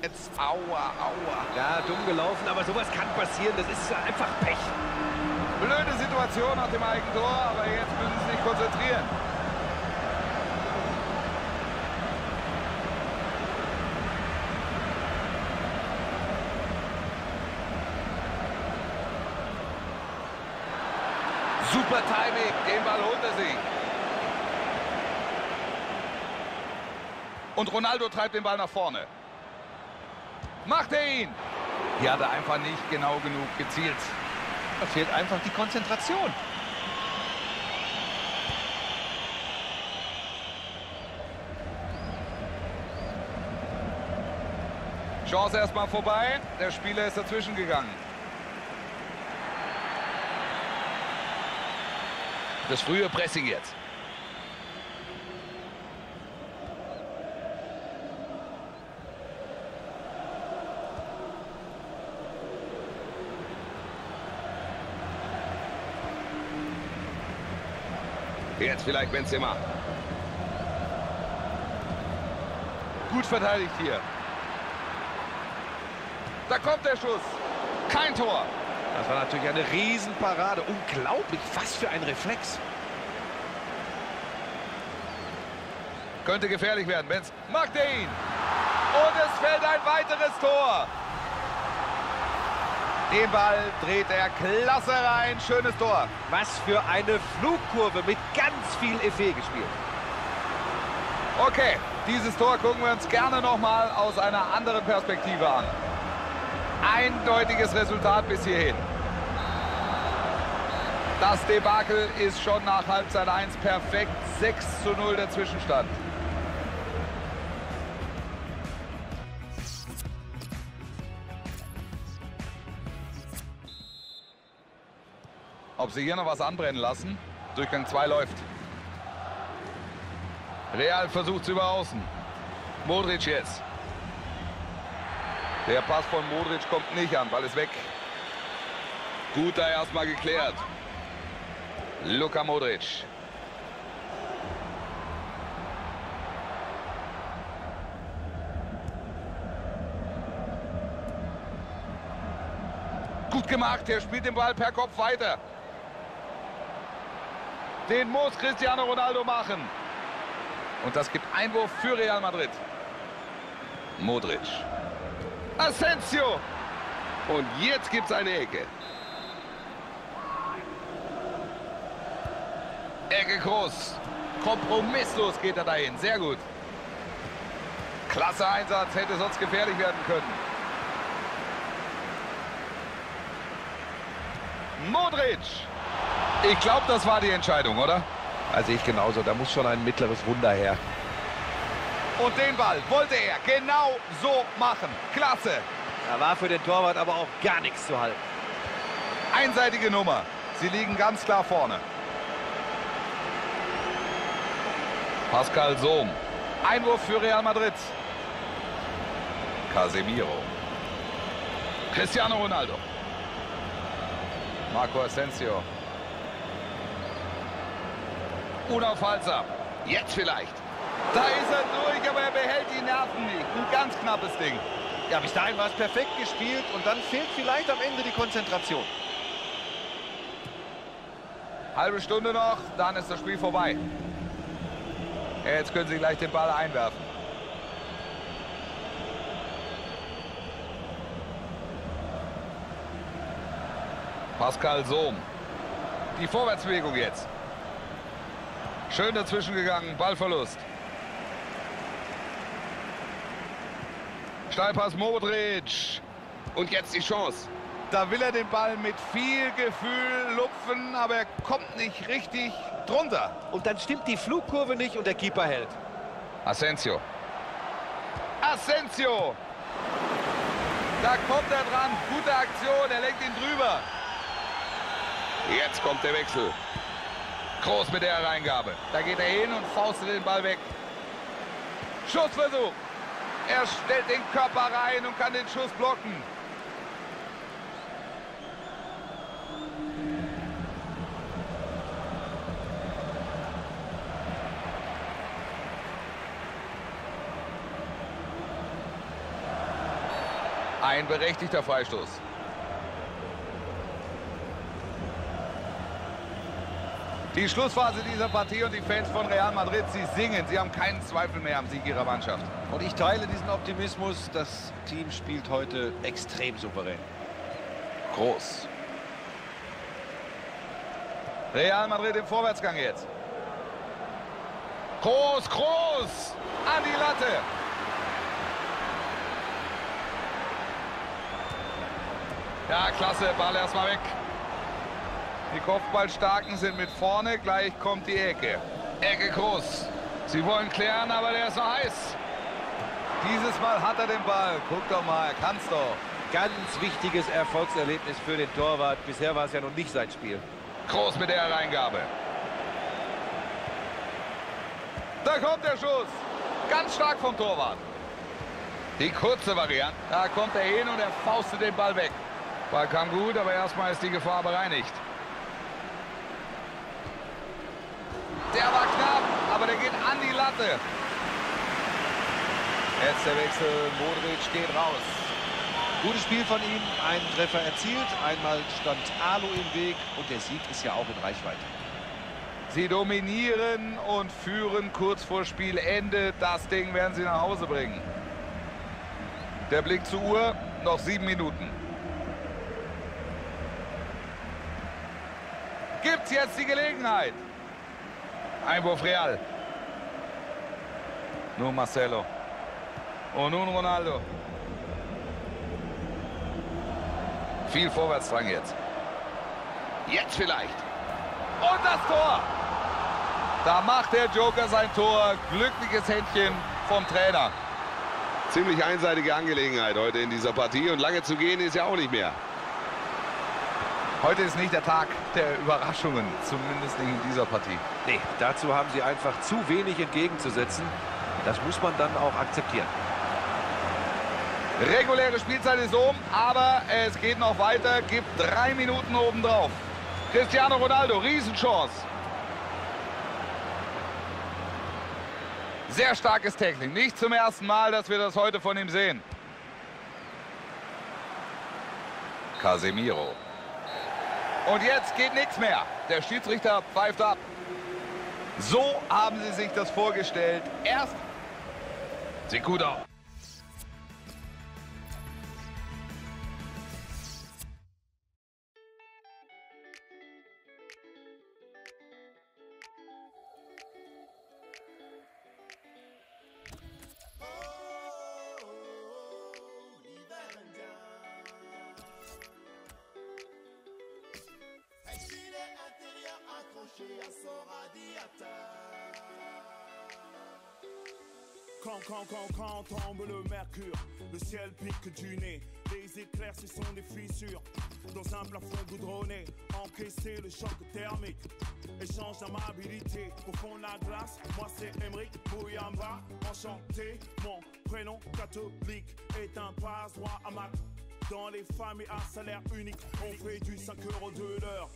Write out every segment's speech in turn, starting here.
Jetzt, aua, aua. Ja, dumm gelaufen, aber sowas kann passieren. Das ist einfach Pech. Blöde Situation nach dem Eigentor, aber jetzt müssen sie sich konzentrieren. Super Timing, den Ball holt er sich. Und Ronaldo treibt den Ball nach vorne. Macht er ihn! Hier hat er einfach nicht genau genug gezielt. Da fehlt einfach die Konzentration. Chance erstmal vorbei. Der Spieler ist dazwischen gegangen. Das frühe Pressing jetzt. Jetzt vielleicht Benzema. Gut verteidigt hier. Da kommt der Schuss. Kein Tor. Das war natürlich eine Riesenparade. Unglaublich, was für ein Reflex. Könnte gefährlich werden. Benz macht er ihn. Und es fällt ein weiteres Tor. Den Ball dreht er klasse rein. Schönes Tor. Was für eine Flugkurve mit ganz viel Effet gespielt. Okay, dieses Tor gucken wir uns gerne nochmal aus einer anderen Perspektive an. Eindeutiges Resultat bis hierhin. Das Debakel ist schon nach Halbzeit 1 perfekt. 6 zu 0 der Zwischenstand. Ob sie hier noch was anbrennen lassen? Durchgang 2 läuft. Real versucht es über außen. Modric jetzt. Der Pass von Modric kommt nicht an, Ball ist weg. Gut da erstmal geklärt. Luka Modric. Gut gemacht, er spielt den Ball per Kopf weiter. Den muss Cristiano Ronaldo machen. Und das gibt Einwurf für Real Madrid. Modric. Asensio. Und jetzt gibt es eine Ecke. Ecke groß. Kompromisslos geht er dahin. Sehr gut. Klasse Einsatz. Hätte sonst gefährlich werden können. Modric. Ich glaube, das war die Entscheidung, oder? Also ich genauso. Da muss schon ein mittleres Wunder her. Und den Ball wollte er genau so machen. Klasse. Da war für den Torwart aber auch gar nichts zu halten. Einseitige Nummer. Sie liegen ganz klar vorne. Pascal Sohm. Einwurf für Real Madrid. Casemiro. Cristiano Ronaldo. Marco Asensio. Unaufhaltsam. Jetzt vielleicht. Da ist er durch, aber er behält die Nerven nicht. Ein ganz knappes Ding. Ja, bis dahin war es perfekt gespielt und dann fehlt vielleicht am Ende die Konzentration. Halbe Stunde noch, dann ist das Spiel vorbei. Jetzt können sie gleich den Ball einwerfen. Pascal Sohm. Die Vorwärtsbewegung jetzt. Schön dazwischen gegangen, Ballverlust. Steilpass Modric. Und jetzt die Chance. Da will er den Ball mit viel Gefühl lupfen, aber er kommt nicht richtig drunter. Und dann stimmt die Flugkurve nicht und der Keeper hält. Asensio. Asensio. Da kommt er dran. Gute Aktion. Er lenkt ihn drüber. Jetzt kommt der Wechsel. Groß mit der Hereingabe. Da geht er hin und faustet den Ball weg. Schussversuch. Er stellt den Körper rein und kann den Schuss blocken. Ein berechtigter Freistoß. Die Schlussphase dieser Partie und die Fans von Real Madrid, sie singen. Sie haben keinen Zweifel mehr am Sieg ihrer Mannschaft. Und ich teile diesen Optimismus. Das Team spielt heute extrem souverän. Groß. Real Madrid im Vorwärtsgang jetzt. Groß, groß! An die Latte. Ja, klasse. Ball erstmal weg. Die Kopfballstarken sind mit vorne. Gleich kommt die Ecke. Ecke groß. Sie wollen klären, aber der ist noch heiß. Dieses Mal hat er den Ball. Guck doch mal, er kann's doch. Ganz wichtiges Erfolgserlebnis für den Torwart. Bisher war es ja noch nicht sein Spiel. Groß mit der Reingabe. Da kommt der Schuss. Ganz stark vom Torwart. Die kurze Variante. Da kommt er hin und er faustet den Ball weg. Ball kam gut, aber erstmal ist die Gefahr bereinigt. Der war knapp, aber der geht an die Latte. Jetzt der Wechsel, Modric geht raus. Gutes Spiel von ihm, einen Treffer erzielt, einmal stand Alu im Weg und der Sieg ist ja auch in Reichweite. Sie dominieren und führen kurz vor Spielende. Das Ding werden sie nach Hause bringen. Der Blick zur Uhr, noch sieben Minuten. Gibt's jetzt die Gelegenheit? Einwurf Real. Nun Marcelo. Und nun Ronaldo. Viel Vorwärtsdrang jetzt. Jetzt vielleicht. Und das Tor. Da macht der Joker sein Tor. Glückliches Händchen vom Trainer. Ziemlich einseitige Angelegenheit heute in dieser Partie. Und lange zu gehen ist ja auch nicht mehr. Heute ist nicht der Tag der Überraschungen, zumindest nicht in dieser Partie. Nee, dazu haben sie einfach zu wenig entgegenzusetzen. Das muss man dann auch akzeptieren. Reguläre Spielzeit ist um, aber es geht noch weiter. Gibt drei Minuten obendrauf. Cristiano Ronaldo, Riesenchance. Sehr starkes Tackling. Nicht zum ersten Mal, dass wir das heute von ihm sehen. Casemiro. Und jetzt geht nichts mehr. Der Schiedsrichter pfeift ab. So haben sie sich das vorgestellt. Erst sieht gut aus. Quand, quand, quand, quand tombe le mercure, le ciel pique du nez. Les éclairs, ce sont des fissures. Dans un plafond goudronné, encaisser le choc thermique. Échange d'amabilité, au fond la glace. Moi, c'est Emric Bouyamba, enchanté. Mon prénom catholique est un passe-droit à mat. Dans les familles à salaire unique, on fait du 5 euros de l'heure.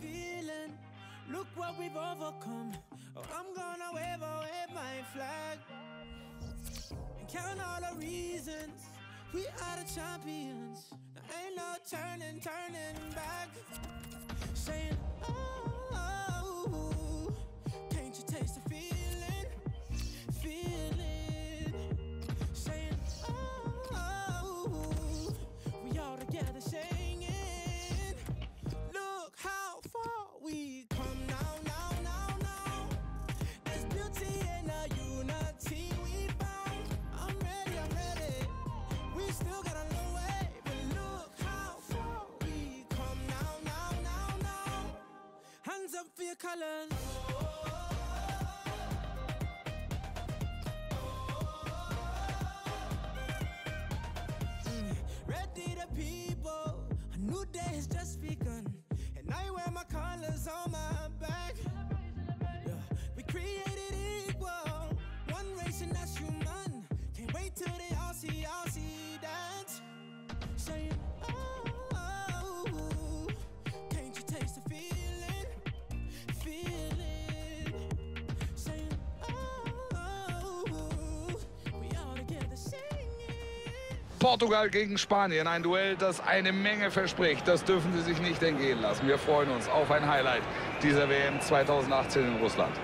Feeling. Look what we've overcome. Oh, I'm gonna wave away my flag. And count all the reasons. We are the champions. There ain't no turning, turning back. Saying, oh, your colors. Mm, Ready people, a new day has just begun. And wear my colors on my back. We created equal, one race and that's human. Can't wait Portugal gegen Spanien, ein Duell, das eine Menge verspricht. Das dürfen Sie sich nicht entgehen lassen. Wir freuen uns auf ein Highlight dieser WM 2018 in Russland.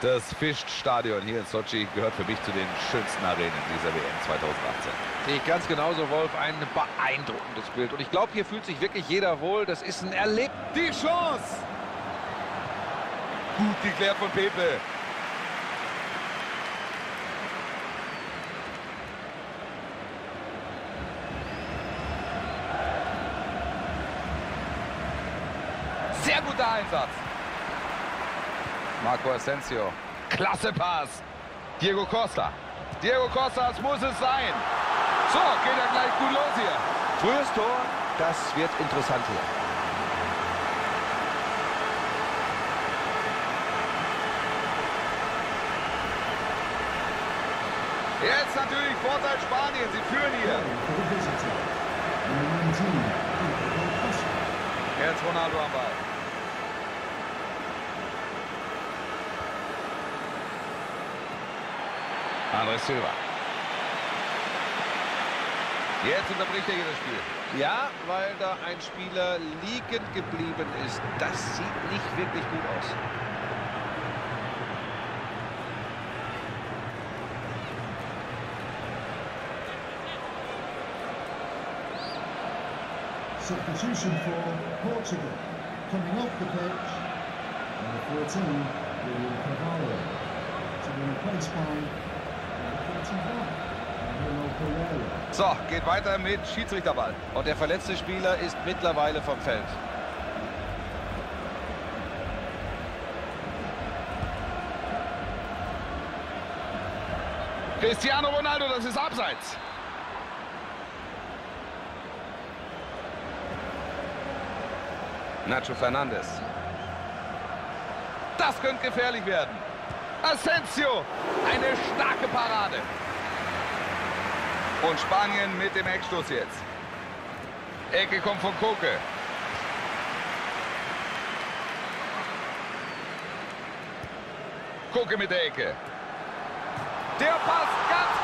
Das Fischstadion hier in Sochi gehört für mich zu den schönsten Arenen dieser WM 2018. Sehe ich ganz genauso, Wolf. Ein beeindruckendes Bild. Und ich glaube, hier fühlt sich wirklich jeder wohl. Das ist ein Erlebnis. Die Chance! Gut geklärt von Pepe. Sehr guter Einsatz. Marco Asensio. Klasse Pass. Diego Costa. Diego Costa, das muss es sein. So, geht er gleich gut los hier. Frühes Tor. Das wird interessant hier. Jetzt natürlich Vorteil Spanien. Sie führen hier. Jetzt Ronaldo am Ball. Andres Silva. Jetzt unterbricht er hier das Spiel. Ja, weil da ein Spieler liegen geblieben ist. Das sieht nicht wirklich gut aus. Substitution for Portugal. Coming off the pitch, number 14, William Carvalho. To be replaced by So, geht weiter mit Schiedsrichterball. Und der verletzte Spieler ist mittlerweile vom Feld. Cristiano Ronaldo, das ist abseits. Nacho Fernandes. Das könnte gefährlich werden. Asensio, eine starke Parade. Und Spanien mit dem Eckstoß jetzt. Ecke kommt von Koke. Koke mit der Ecke. Der passt ganz.